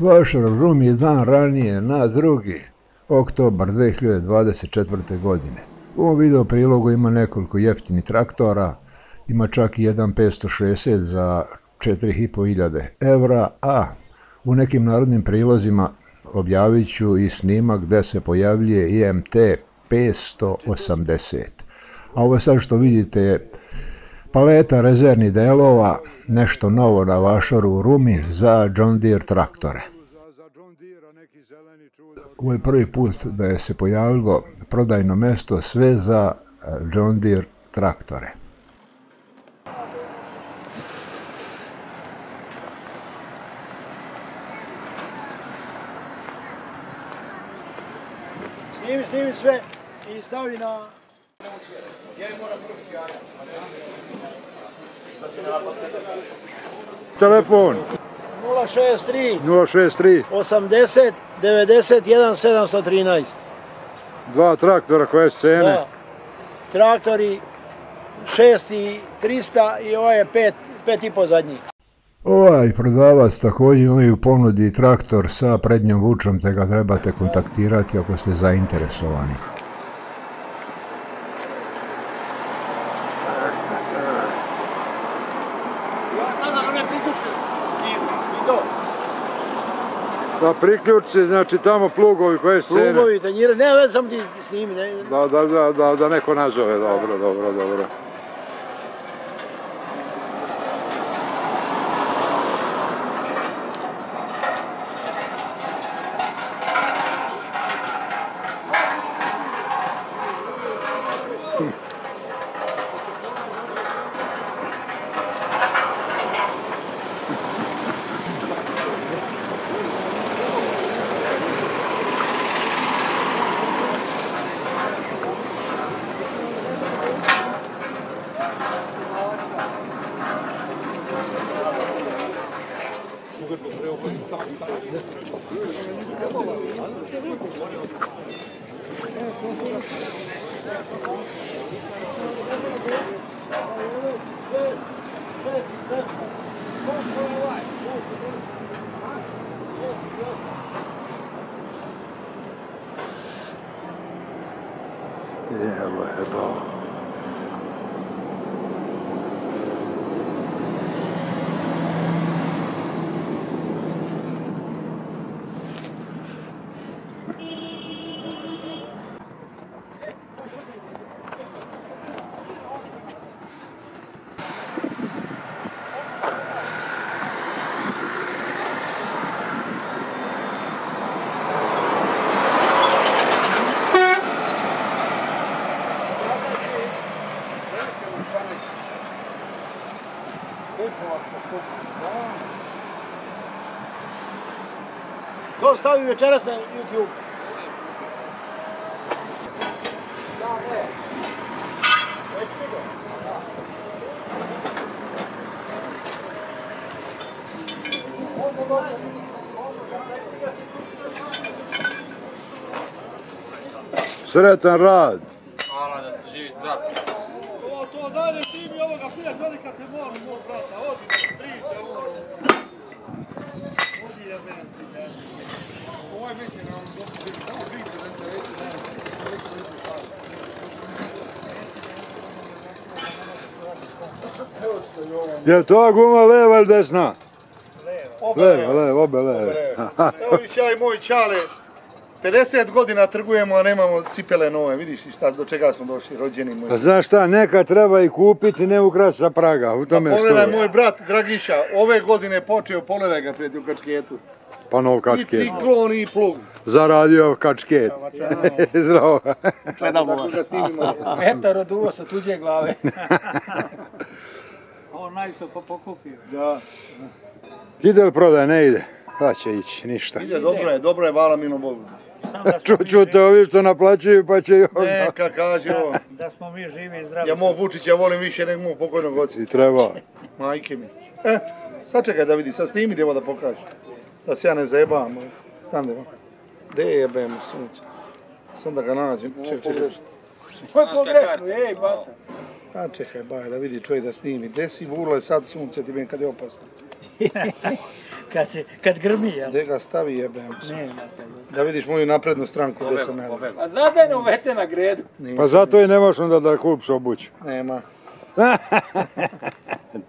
Vašar Rum je dan ranije na 2. oktobar 2024. godine. U ovom video prilogu ima nekoliko jeftini traktora, ima čak i jedan 560 za 4500 evra, a u nekim narodnim prilozima objavit ću i snimak gde se pojavljuje IMT 580. A ovo sad što vidite je paleta rezervnih delova, nešto novo na Vašaru u Rumi za John Deere traktore. Ovo je prvi put da je se pojavilo prodajno mesto sve za e, John Deere traktore. Snimi, snimi sve i stavi na... Telefon 063 063, 80 91 713. dva traktora koje su cene. Da. Traktori 6 i 300 i ovaj je 5, 5 i po zadnji. Ovaj prodavac također imaju u ponudi traktor sa prednjom vučom, te ga trebate kontaktirati ako ste zainteresovani. Nazad one priključke. Snimi. I to. Pa priključci, znači tamo plugovi koje su cene. Plugovi, tanjire, ne veze, samo ti snimi. Ne, Da, da, da, da, da neko nazove, dobro, dobro, dobro. Evo je to. To večeras na YouTube. Sretan rad. Hvala da se živi zdrav. Ovo to dalje, ti mi ovoga prijat velika te molim, moj brata, odi, priče, ovo. Odi je meni, ti Ovaj već je nam dobro, samo priče, da će reći, ne, Evo što je to guma leva ili desna? Leva, leva. leva, obe leve. Evo viš ja i moj čale, 50 godina trgujemo, a nemamo cipele nove, vidiš šta, do čega smo došli, rođeni moji. Pa znaš šta, neka treba i kupiti, ne ukras sa praga, u tome Pogledaj što moj brat Dragiša, ove godine počeo, pogledaj ga prijatelj u kačketu. Pa nov I kačket. ciklon i plug. Zaradio kačket. Zdravo. Gledamo vas. Petar od uvo sa tuđe glave. Ovo najviše po pokupio. Da. Ide li prodaj, ne ide? Pa će ići, ništa. Ide, dobro je, dobro je, hvala milo Bogu. Sam da smo, Ču, čute ovi što naplaćuju, pa će još da... Neka kaže ovo. da smo mi živi i zdravi. Ja mog Vučića volim više nego mog pokojnog oca. I treba. Majke mi. E, sad čekaj da vidi, sad snimi gdje da pokaže. Da se ja ne zajebavam. Stande. Gdje je jebem sunce? Sam da ga nađem. Ček, ček, ček. Ko je pogrešno, ej, bata. A čekaj, baj, da vidi čovjek da snimi. Gdje si je sad sunce ti ben kad je opasno? Kad, kad grmi, jel? Gde ga stavi jebem se. Toga. Da vidiš moju naprednu stranku gde sam ja. A zadajno veće na gredu. Pa zato i ne možeš onda da kupiš obuću. Nema.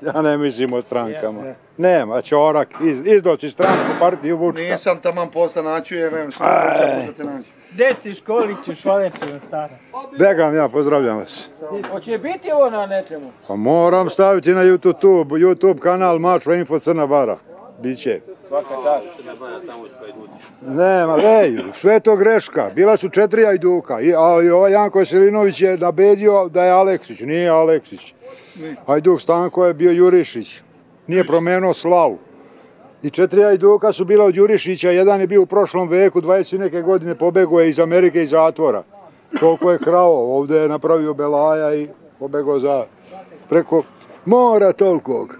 Ja ne mislim o strankama. Nema, čorak, iz, izdoći stranku, partiju Vučka. Nisam taman posla naću jebem se. Kako te naći? Gde si školiću, švaleću, stara? Begam ja, pozdravljam vas. Hoće biti ovo na nečemu? Pa moram staviti na YouTube, YouTube kanal Mačva Info Crna Bara. Biće. Svaka čast. Nema, ej, sve to greška. Bila su četiri Ajduka, i, ali ovaj Janko Veselinović je nabedio da je Aleksić. Nije Aleksić. Hajduk Stanko je bio Jurišić. Nije promenuo slavu. I četiri Ajduka su bila od Jurišića, jedan je bio u prošlom veku, 20 neke godine pobegao je iz Amerike iz zatvora. Toliko je krao, ovdje je napravio Belaja i pobegao za preko mora tolkog.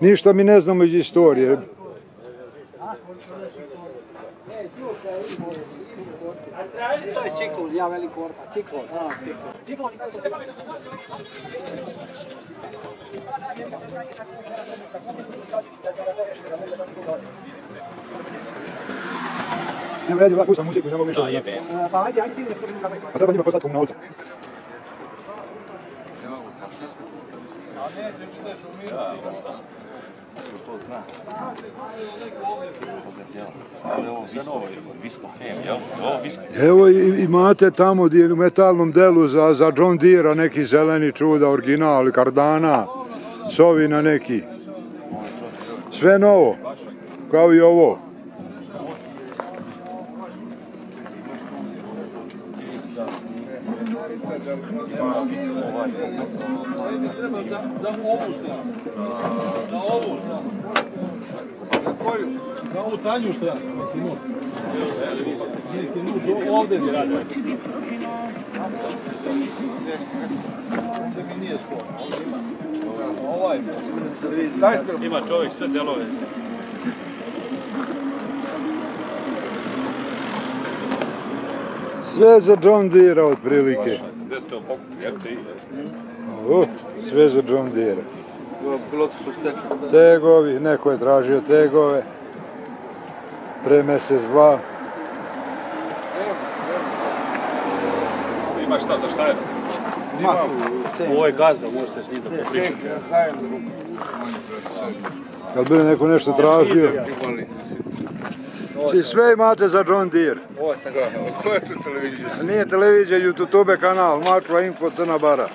Ništa mi ne znamo iz istorije. To je ciklon, ja veliko orta, ciklon. A, ciklon. Ne vredi, ovako sam muziku, ne mogu više. Pa ajde, ajde ti da A treba njima postati komunalca. Evo i- imate tamo gdje u metalnom delu za, za John Deere neki zeleni čuda, original, kardana, sovina neki. Sve novo, kao i ovo. Ima čovjek sve delove. Sve za John Deere otprilike. Gde ste ti? Uh, sve za John Deere. Piloti su stečeni. Tegovi, neko je tražio tegove. Pre mesec, dva. Ima šta za šta je? Ovo je gazda, možete s njim da popričate. Kad bi neko nešto tražio. Či sve imate za John Deere. Ko je tu televizija? Nije televizija, YouTube kanal, Mačva Info Crna Bara.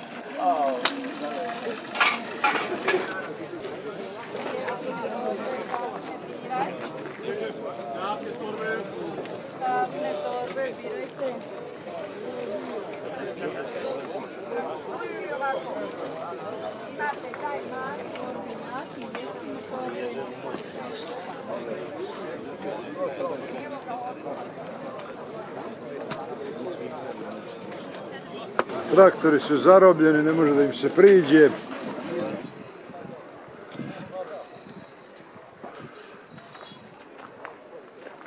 Traktori su zarobljeni, ne može da im se priđe.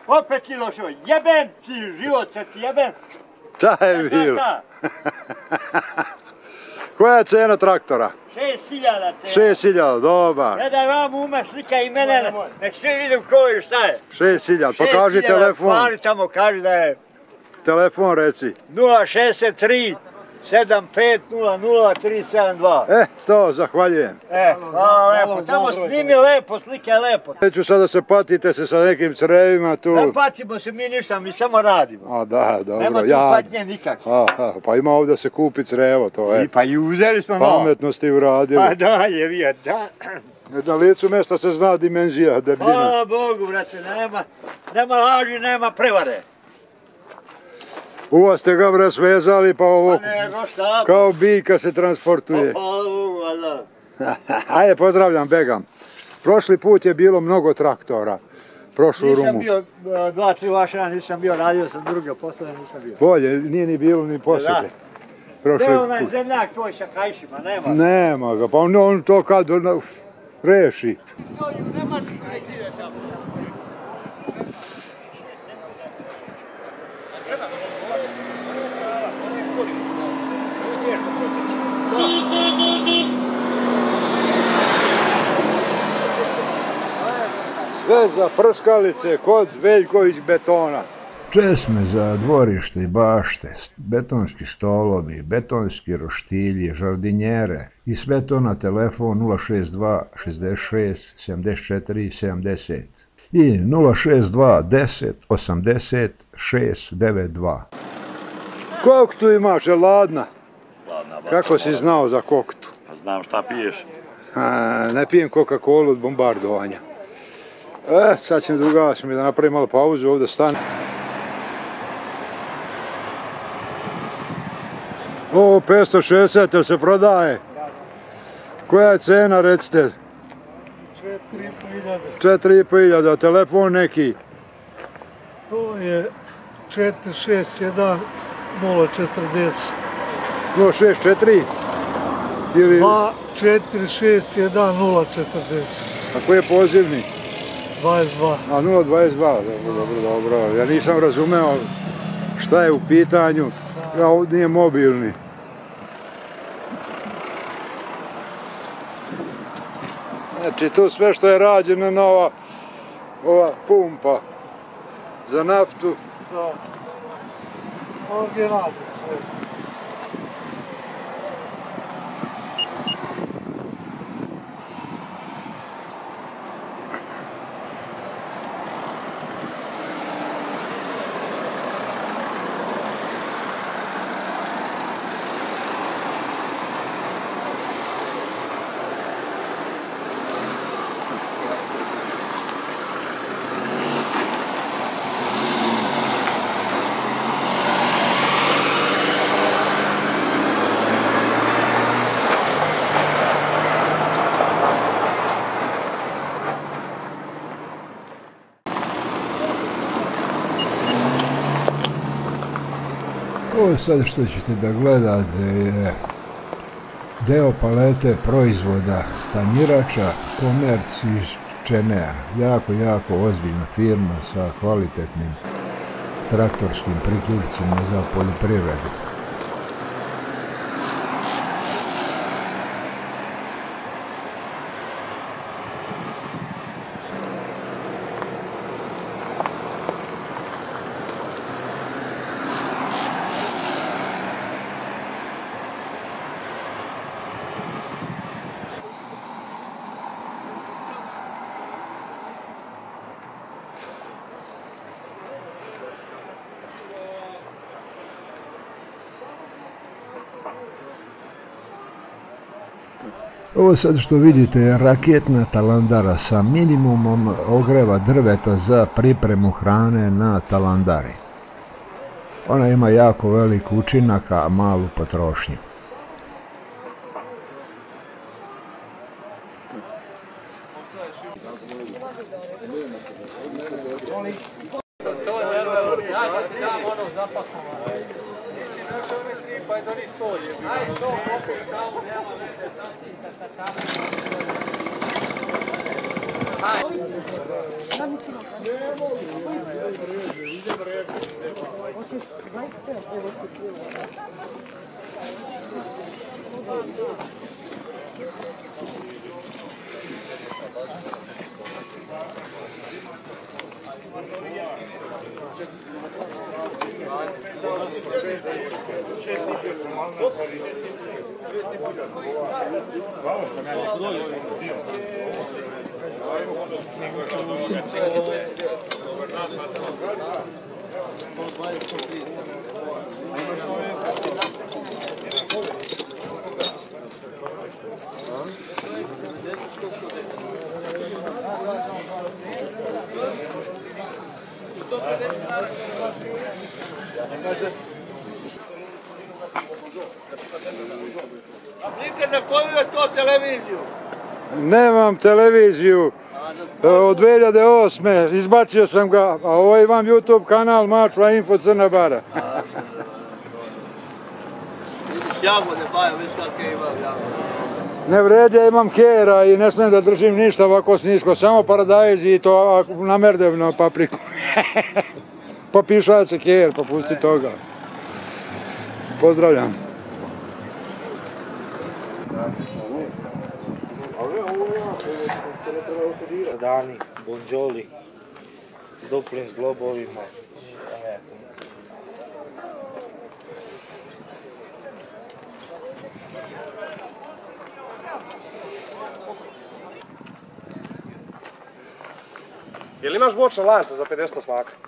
Opet si došao, jebem ti život, sad ti jebem. Ta je Znaš bilo. šta? Koja je cena traktora? Šest hiljada cena. 6000, dobar. Ne da vam uma slika i mene, nek svi vidim ko je šta je. 6000, Šest pokaži telefon. Hvali tamo, kaži da je Telefon reci. 063 7500372. E, to, zahvaljujem. E, hvala lepo, tamo snimi lepo, slike lepo. Neću sada se patite se sa nekim crevima tu. Ne patimo se mi ništa, mi samo radimo. A da, dobro. Nema tu ja. patnje nikak. A, a, pa ima ovdje se kupi crevo, to je. I pa i uzeli smo novo. Pametno ste uradili. Pa da, je vi, da. Na licu mesta se zna dimenzija debljine. Hvala Bogu, brate, nema, nema laži, nema prevare. Uva ste ga bre svezali pa ovo Pa nego šta, kao bika se transportuje. Bogu, valjda. Ajde, pozdravljam, begam. Prošli put je bilo mnogo traktora. Prošlu Nisam rumu. bio, e, dva, tri vaša, nisam bio, radio sam druge poslove, nisam bio. Bolje, nije ni bilo ni posjete. Gde Prošli je onaj put. zemljak tvoj sa kajšima, nema. Nema ga, pa on, on to kad ono, reši. Nema ti kaj ti je tamo. Veza prskalice kod Veljković betona. Česme za dvorište i bašte, betonski stolovi, betonski roštilji, žardinjere i sve to na telefon 062 66 74 70 i 062 10 80 692. Koktu imaš, je ladna? Ladna, ba. Kako si znao za koktu? Pa znam šta piješ. A, ne pijem Coca-Cola od bombardovanja. E, sad ćemo da ugasim i da napravim malo pauzu, ovdje stane. O, 560, jel se prodaje? Koja je cena, recite? 4.500. 4.500, telefon neki? To je 461 040. 064? Ili, 2 461 040. a koji je pozivni? 22. A 022, dobro, dobro, dobro. Ja nisam razumeo šta je u pitanju, ja ovdje nije mobilni. Znači, tu sve što je rađeno na ova, ova pumpa za naftu, Da. Originalno Ovo sad što ćete da gledate je deo palete proizvoda tanjirača Komerc iz Čenea. Jako, jako ozbiljna firma sa kvalitetnim traktorskim priključcima za poljoprivredu. Ovo sad što vidite je raketna talandara sa minimumom ogreva drveta za pripremu hrane na talandari. Ona ima jako velik učinak, a malu potrošnju. Hvala Nemam televiziju e, od 2008. Izbacio sam ga, a ovo imam YouTube kanal Mačva Info Crna Bara. Vidiš jagode, bajo, viš kakve imam jagode. Ne vredi, ja imam kera i ne smijem da držim ništa ovako snisko, samo paradajz i to ako namerdevno papriku. pa pišace ker, pa pusti toga. Pozdravljam. Dani, bonđoli, duplim s globovima. Jel imaš bočna lanca za 50 smaka?